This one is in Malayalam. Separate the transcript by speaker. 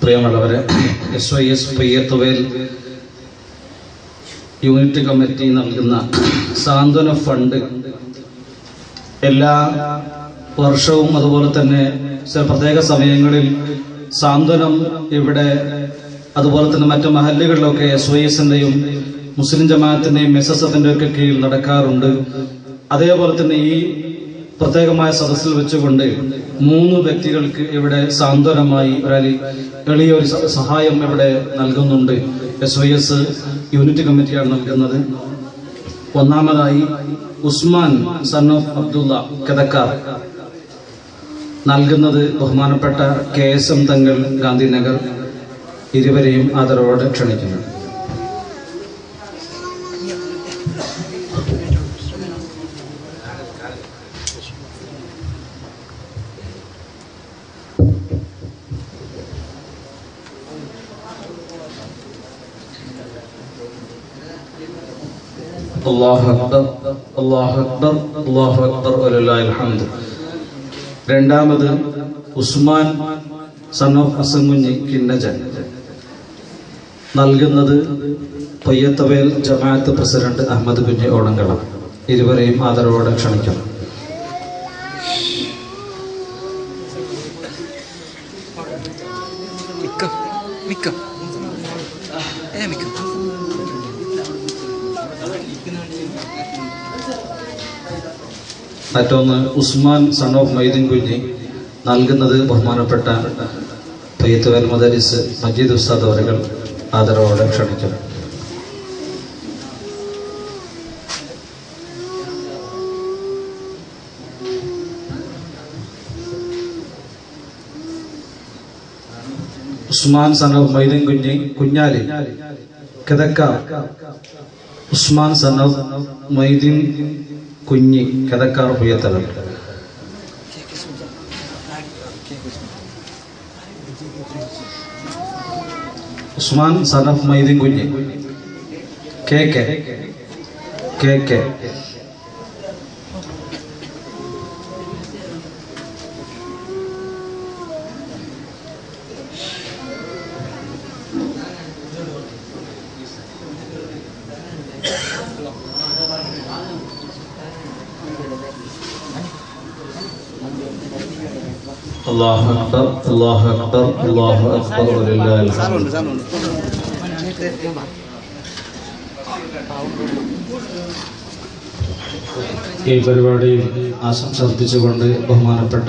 Speaker 1: പ്രിയമുള്ളവരെ S Y S Payyathuvel unit committee നൽകുന്ന സാന്ത്വന ഫണ്ട് എല്ലാ വർഷവും അതുപോലെ തന്നെ ചില പ്രത്യേക സമയങ്ങളിൽ സാന്ത്വനം ഇവിടെ അതുപോലെ തന്നെ മറ്റു മഹല്ലുകളിലൊക്കെ എസ് വൈ എസിന്റെയും മുസ്ലിം ജമാഅത്തിന്റെയും എസ് എസ് എഫിന്റെ ഒക്കെ കീഴിൽ നടക്കാറുണ്ട്. അതേപോലെ തന്നെ ഈ പ്രത്യേകമായ സദസ്സിൽ വെച്ചുകൊണ്ട് മൂന്ന് വ്യക്തികൾക്ക് ഇവിടെ സാന്ത്വനമായി ഒരു എളിയൊരു സഹായം ഇവിടെ നൽകുന്നുണ്ട്. എസ് വൈ എസ് യൂണിറ്റ് കമ്മിറ്റിയാണ് നൽകുന്നത്. ഒന്നാമതായി ഉസ്മാൻ സൺ ഓഫ് അബ്ദുള്ള കഥക്കാർ നൽകുന്നത് ബഹുമാനപ്പെട്ട കെ എസ് എം തങ്ങൾ ഗാന്ധിനഗർ. ഇരുവരെയും ആദരവോടെ ക്ഷണിക്കുന്നു. അല്ലാഹു അക്ബർ അല്ലാഹു അക്ബർ അല്ലാഹു അക്ബർ ഹംദ് രണ്ടാമത് ഉസ്മാൻ സൺ ഓഫ് അസംകുഞ്ഞി കിന്നജൻ. നൽകുന്നത് പൊയ്യത്തവേൽ ജമാഅത്ത് പ്രസിഡന്റ് അഹമ്മദ് കുഞ്ഞി ഓടങ്കളം ഇരുവരെയും ആദരവോടെ ക്ഷണിക്കണം
Speaker 2: നിക്ക നിക്ക ഏ നിക്ക
Speaker 1: മറ്റൊന്ന് ഉസ്മാൻ സൺ ഓഫ് മൈദിൻ കുഞ്ഞി നൽകുന്നത് ബഹുമാനപ്പെട്ട പയ്യത്തുവേൽ മദരിസ് മജീദ് ഉസ്താദ് അവരുകൾ ആദരവോടെ ക്ഷണിക്കുന്നു. ഉസ്മാൻ സൺ ഓഫ് മൈദിൻ കുഞ്ഞി കുഞ്ഞാലി കിതക്ക ഉസ്മാൻ സൺ ഓഫ് മൈദിൻ കുഞ്ഞി കിതക്കാർ പുയ്യത്തവർ Usman son of Maidin Kunhi. K K. K K. അല്ലാഹു അക്ബർ അല്ലാഹു അക്ബർ അല്ലാഹു അക്ബർ ഈ പരിപാടിയിൽ ആശംസ അർപ്പിച്ചുകൊണ്ട് ബഹുമാനപ്പെട്ട